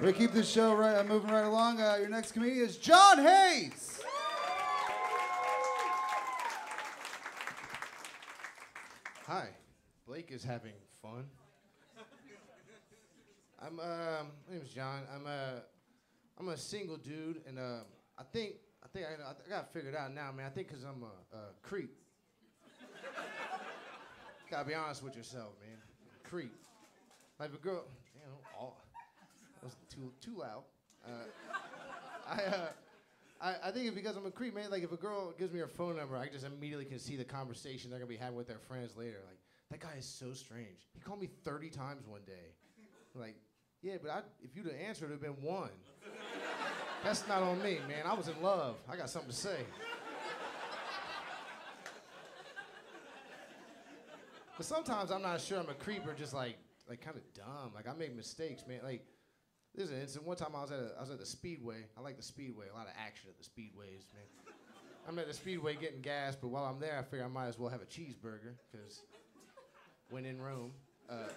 We keep this show right, uh, moving right along. Uh, your next comedian is John Hays. Hi, Blake is having fun. I'm um, my name's John. I'm a I'm a single dude, and uh, I think I think I, I got figured out now, man. I think 'cause I'm a, a creep. Gotta be honest with yourself, man. Creep. Like a girl, you know, all that was too too loud. Uh, I uh, I, I think it's because I'm a creep, man. Like if a girl gives me her phone number, I just immediately can see the conversation they're gonna be having with their friends later. Like that guy is so strange. He called me 30 times one day. Like, yeah, but I, if you'd have answered, it'd have been one. That's not on me, man. I was in love. I got something to say. But sometimes I'm not sure I'm a creep or just like like kind of dumb. Like I make mistakes, man. Like there's an incident. One time I was at a, I was at the speedway. I like the speedway. A lot of action at the speedways, man. I'm at the speedway getting gas, but while I'm there, I figure I might as well have a cheeseburger because when in Rome. Uh,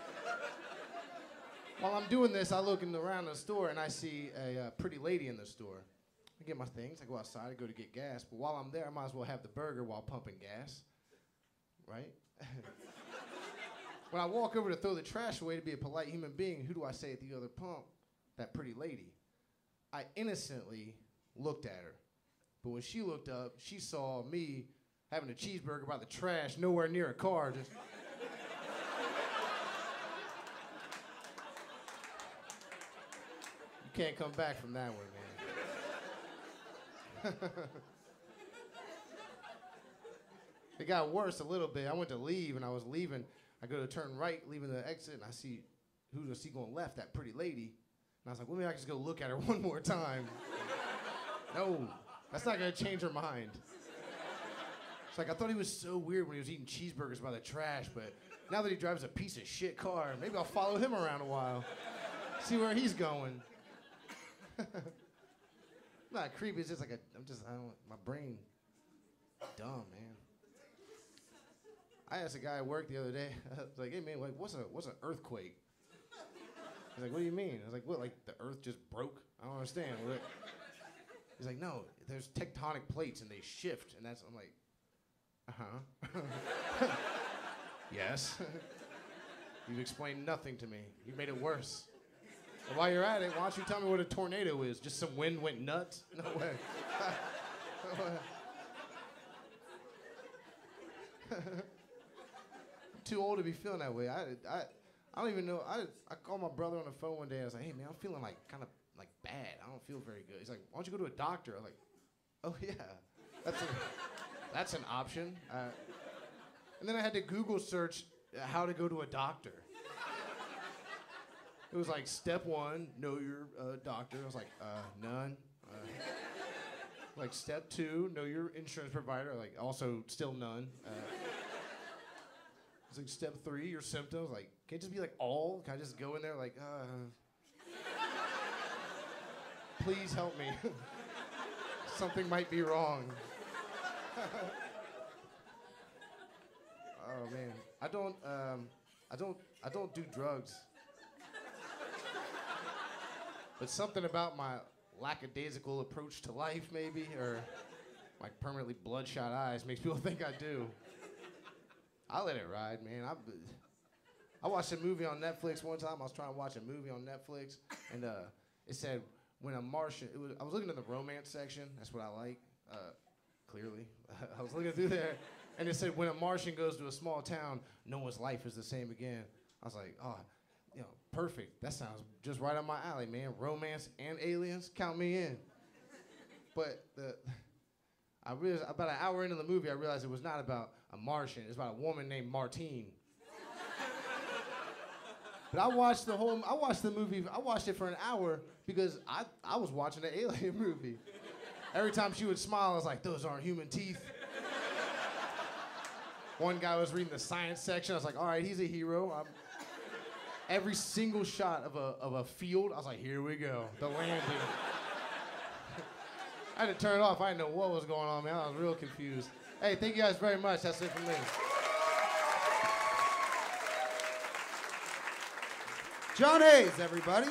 while I'm doing this, I look in around the store and I see a uh, pretty lady in the store. I get my things. I go outside. I go to get gas. But while I'm there, I might as well have the burger while pumping gas, right? when I walk over to throw the trash away to be a polite human being, who do I say at the other pump? That pretty lady. I innocently looked at her. But when she looked up, she saw me having a cheeseburger by the trash, nowhere near a car. Just you can't come back from that one, man. it got worse a little bit. I went to leave, and I was leaving. I go to turn right, leaving the exit, and I see who does I see going left? That pretty lady. And I was like, well, maybe I can just go look at her one more time. no, that's not gonna change her mind. It's like I thought he was so weird when he was eating cheeseburgers by the trash, but now that he drives a piece of shit car, maybe I'll follow him around a while, see where he's going. not creepy. It's just like a, I'm just I don't my brain dumb man. I asked a guy at work the other day. I was like, "Hey man, like what's a what's an earthquake?" He's like, "What do you mean?" I was like, "What? Like the earth just broke?" I don't understand. What? He's like, "No, there's tectonic plates and they shift, and that's." I'm like, "Uh huh." yes. You've explained nothing to me. You made it worse. But while you're at it, why don't you tell me what a tornado is? Just some wind went nuts? No way. no way. I'm too old to be feeling that way. I, I, I don't even know. I, I called my brother on the phone one day. I was like, hey, man, I'm feeling like kind of like bad. I don't feel very good. He's like, why don't you go to a doctor? I'm like, oh, yeah. That's, a, that's an option. Uh, and then I had to Google search uh, how to go to a doctor. It was like step one, know your uh, doctor. I was like, uh, none. Uh, like step two, know your insurance provider. Like also still none. Uh, it's like step three, your symptoms. Like can it just be like all? Can I just go in there like, uh, please help me. Something might be wrong. oh man, I don't, um, I don't, I don't do drugs. But something about my lackadaisical approach to life, maybe, or my permanently bloodshot eyes makes people think I do. I let it ride, man. I, I watched a movie on Netflix one time. I was trying to watch a movie on Netflix, and uh, it said when a Martian. Was, I was looking at the romance section. That's what I like. Uh, clearly, I was looking through there, and it said when a Martian goes to a small town, no one's life is the same again. I was like, oh, you know, perfect. That sounds just right on my alley, man. Romance and aliens, count me in. But the, I realized about an hour into the movie, I realized it was not about a Martian. It's about a woman named Martine. but I watched the whole. I watched the movie. I watched it for an hour because I I was watching an alien movie. Every time she would smile, I was like, "Those aren't human teeth." One guy was reading the science section. I was like, "All right, he's a hero." I'm, every single shot of a, of a field, I was like, here we go, the landing. I had to turn it off. I didn't know what was going on, man. I was real confused. Hey, thank you guys very much. That's it for me. John Hays, everybody.